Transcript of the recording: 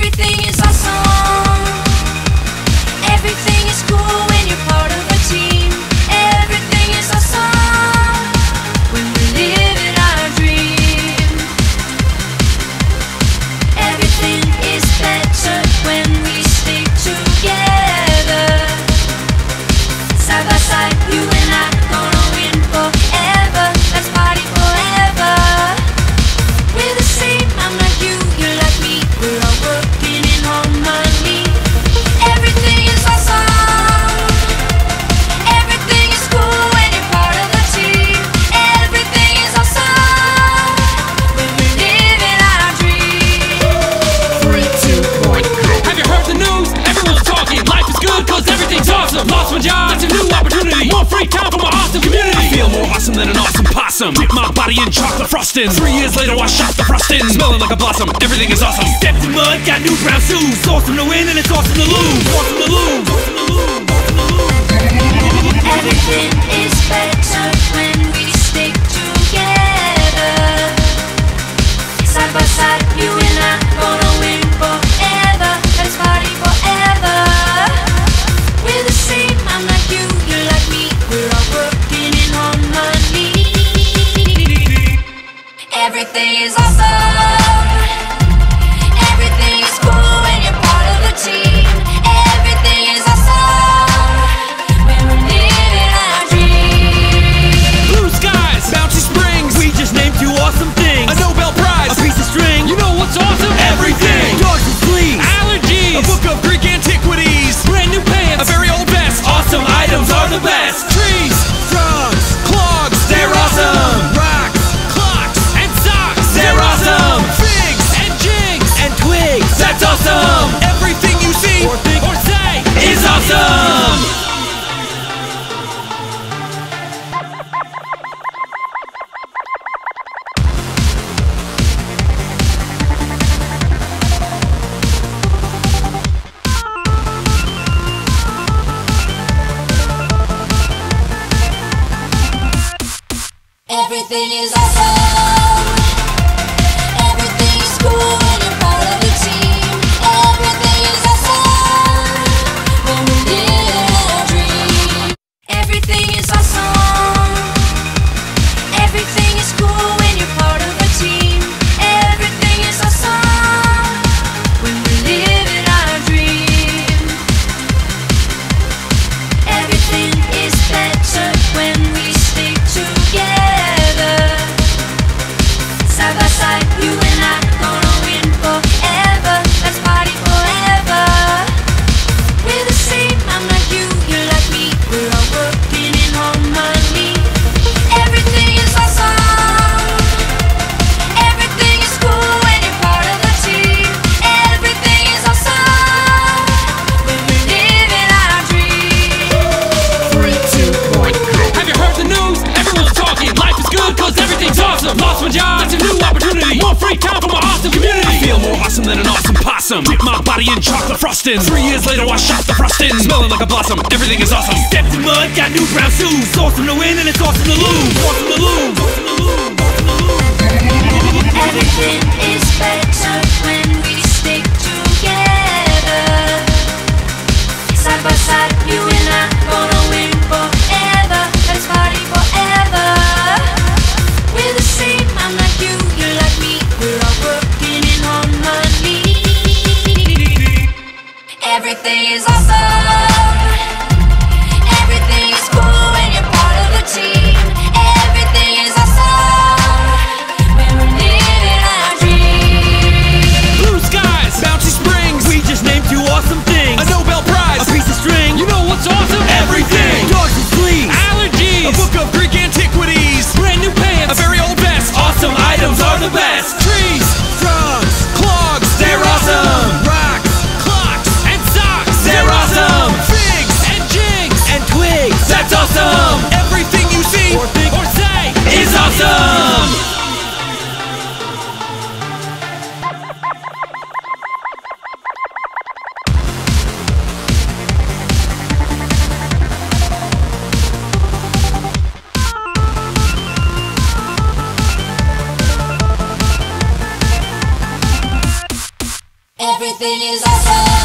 everything lost my job, that's a new opportunity. More free time for my awesome community. I feel more awesome than an awesome possum. Dip my body in chocolate frosting. Three years later, I shot the frosting. Smelling like a blossom, everything is awesome. Stepped in mud, got new brown shoes. Awesome to win, and it's awesome to lose. Awesome to lose. Awesome to lose. Awesome to lose. Everything is better. awesome things. A Nobel Prize, a piece of string. You know what's awesome? Everything. Dogs and fleas, allergies, a book of Greek antiquities, brand new pants, a very old vest. Awesome items are the best. Trees, frogs, clogs, they're awesome. Rocks, clocks, and socks, they're awesome. Figs and jigs and twigs, that's awesome. Everything you see or think or say is awesome. everything is awesome. an awesome possum. Dip my body in chocolate frosting. Three years later, I shot the frosting. Smelling like a blossom, everything is awesome. Stepped in mud, got new brown shoes. Awesome to win and it's awesome to lose. Awesome to lose. Awesome to lose. Everything is awesome.